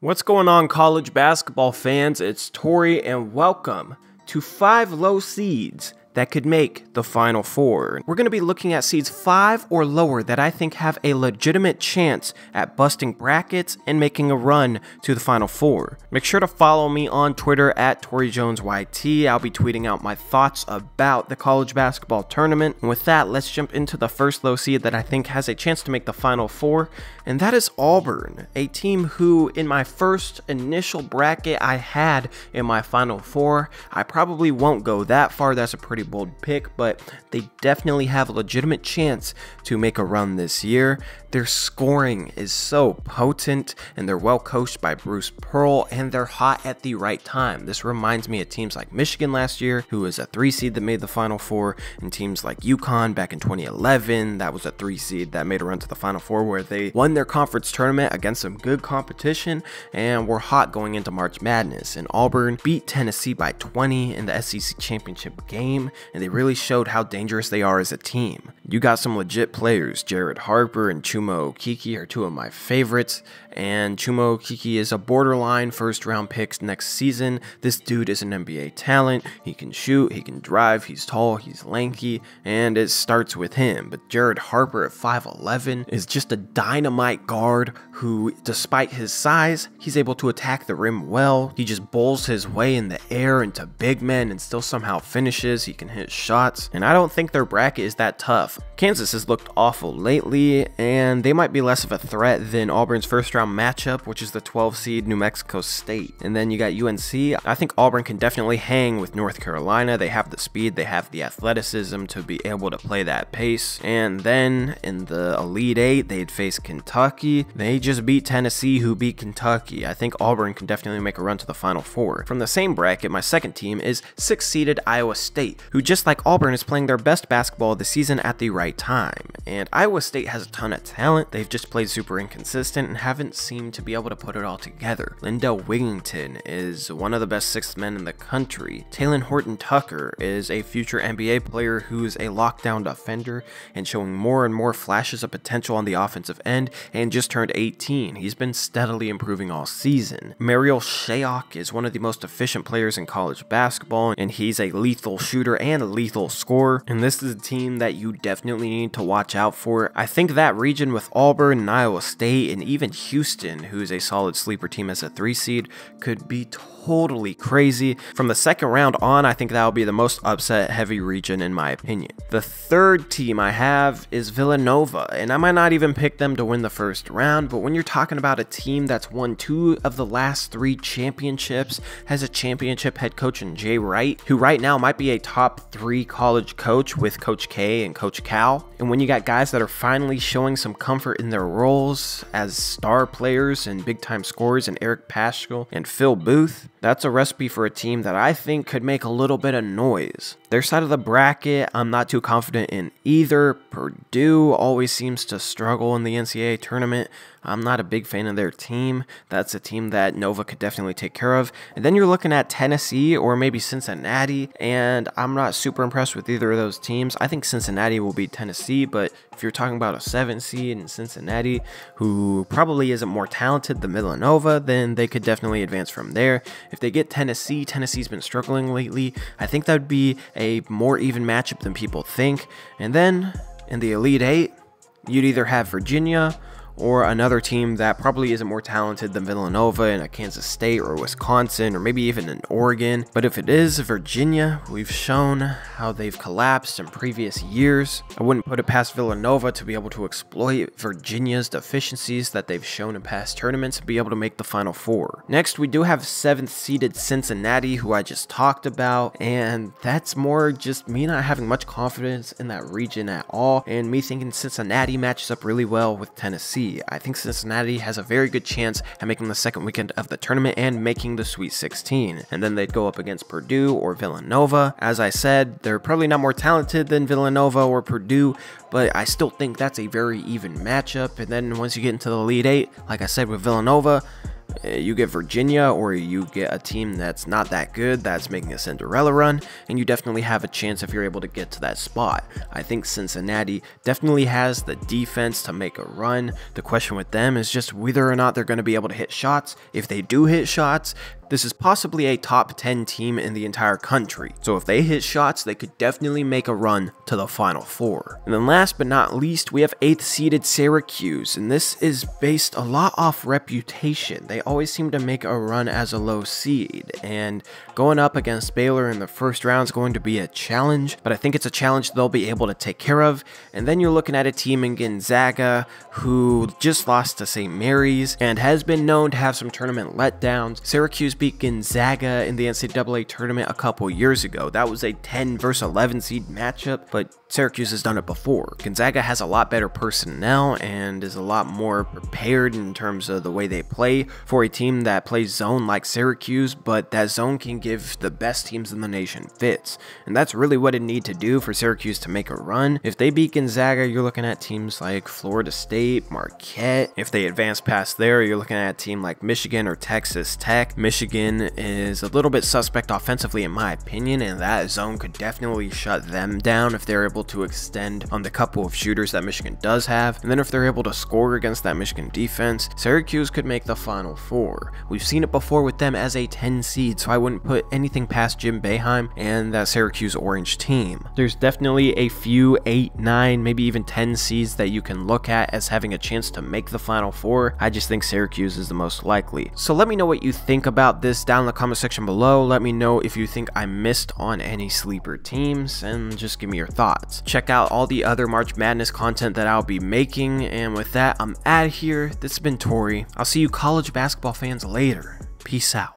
What's going on, college basketball fans? It's Tori, and welcome to five low seeds that could make the Final Four. We're going to be looking at seeds 5 or lower that I think have a legitimate chance at busting brackets and making a run to the Final Four. Make sure to follow me on Twitter at ToryJonesYT. I'll be tweeting out my thoughts about the college basketball tournament. And with that, let's jump into the first low seed that I think has a chance to make the Final Four, and that is Auburn, a team who, in my first initial bracket I had in my Final Four, I probably won't go that far. That's a pretty bold pick, but they definitely have a legitimate chance to make a run this year. Their scoring is so potent and they're well coached by Bruce Pearl and they're hot at the right time. This reminds me of teams like Michigan last year, who was a three seed that made the Final Four, and teams like UConn back in 2011, that was a three seed that made a run to the Final Four where they won their conference tournament against some good competition and were hot going into March Madness. And Auburn beat Tennessee by 20 in the SEC championship game, and they really showed how dangerous they are as a team. You got some legit players, Jared Harper and Chuma Okeke are two of my favorites, and Chuma Okeke is a borderline first round pick next season. This dude is an NBA talent. He can shoot, he can drive, he's tall, he's lanky, and it starts with him. But Jared Harper at 5'11 is just a dynamite guard who, despite his size, he's able to attack the rim well. He just bowls his way in the air into big men and still somehow finishes. He can hit shots, and I don't think their bracket is that tough. Kansas has looked awful lately, and they might be less of a threat than Auburn's first round matchup, which is the 12 seed New Mexico State. And then you got UNC. I think Auburn can definitely hang with North Carolina. They have the speed, they have the athleticism to be able to play that pace. And then in the Elite Eight, they'd face Kentucky. They just beat Tennessee, who beat Kentucky. I think Auburn can definitely make a run to the Final Four. From the same bracket, my second team is six seeded Iowa State, who just like Auburn is playing their best basketball of the season at the right time. And Iowa State has a ton of talent. They've just played super inconsistent and haven't seemed to be able to put it all together. Lindell Wigginton is one of the best sixth men in the country. Talen Horton Tucker is a future NBA player who's a lockdown defender and showing more and more flashes of potential on the offensive end and just turned 18. He's been steadily improving all season. Marial Shayok is one of the most efficient players in college basketball and he's a lethal shooter and a lethal scorer. And this is a team that you definitely need to watch out for. I think that region with Auburn and Iowa State and even Houston who's a solid sleeper team as a three seed, could be totally crazy. From the second round on, I think that will be the most upset heavy region in my opinion. The third team I have is Villanova, and I might not even pick them to win the first round, but when you're talking about a team that's won two of the last three championships, has a championship head coach in Jay Wright, who right now might be a top three college coach with Coach K and Coach Cal, and when you got guys that are finally showing some comfort in their roles as star players and big time scorers and Eric Paschall and Phil Booth, that's a recipe for a team that I think could make a little bit of noise. Their side of the bracket, I'm not too confident in either. Purdue always seems to struggle in the NCAA tournament. I'm not a big fan of their team. That's a team that Nova could definitely take care of. And then you're looking at Tennessee or maybe Cincinnati, and I'm not super impressed with either of those teams. I think Cincinnati will beat Tennessee, but if you're talking about a seven seed in Cincinnati, who probably isn't more talented than Villanova, then they could definitely advance from there. If they get Tennessee, Tennessee's been struggling lately. I think that would be a more even matchup than people think. And then in the Elite Eight, you'd either have Virginia or another team that probably isn't more talented than Villanova in a Kansas State or Wisconsin or maybe even in Oregon. But if it is Virginia, we've shown how they've collapsed in previous years. I wouldn't put it past Villanova to be able to exploit Virginia's deficiencies that they've shown in past tournaments and be able to make the Final Four. Next, we do have 7th seeded Cincinnati, who I just talked about, and that's more just me not having much confidence in that region at all, and me thinking Cincinnati matches up really well with Tennessee. I think Cincinnati has a very good chance at making the second weekend of the tournament and making the Sweet 16. And then they'd go up against Purdue or Villanova. As I said, they're probably not more talented than Villanova or Purdue, but I still think that's a very even matchup. And then once you get into the Elite Eight, like I said with Villanova, Uh, you get Virginia, or you get a team that's not that good, that's making a Cinderella run, and you definitely have a chance if you're able to get to that spot. I think Cincinnati definitely has the defense to make a run. The question with them is just whether or not they're going to be able to hit shots. If they do hit shots, this is possibly a top 10 team in the entire country, so if they hit shots, they could definitely make a run to the Final Four. And then last but not least, we have 8th seeded Syracuse, and this is based a lot off reputation. They always seem to make a run as a low seed, and going up against Baylor in the first round is going to be a challenge, but I think it's a challenge they'll be able to take care of. And then you're looking at a team in Gonzaga who just lost to St. Mary's and has been known to have some tournament letdowns. Syracuse beat Gonzaga in the NCAA tournament a couple years ago. That was a 10 versus 11 seed matchup, but Syracuse has done it before. Gonzaga has a lot better personnel and is a lot more prepared in terms of the way they play for a team that plays zone like Syracuse, but that zone can give the best teams in the nation fits. And that's really what it need to do for Syracuse to make a run. If they beat Gonzaga, you're looking at teams like Florida State, Marquette. If they advance past there, you're looking at a team like Michigan or Texas Tech. Michigan is a little bit suspect offensively in my opinion, and that zone could definitely shut them down if they're able able to extend on the couple of shooters that Michigan does have, and then if they're able to score against that Michigan defense, Syracuse could make the Final Four. We've seen it before with them as a 10 seed, so I wouldn't put anything past Jim Boeheim and that Syracuse Orange team. There's definitely a few 8, 9, maybe even 10 seeds that you can look at as having a chance to make the Final Four. I just think Syracuse is the most likely. So let me know what you think about this down in the comment section below. Let me know if you think I missed on any sleeper teams, and just give me your thoughts. Check out all the other March Madness content that I'll be making, and with that, I'm out of here. This has been Tori. I'll see you college basketball fans later. Peace out.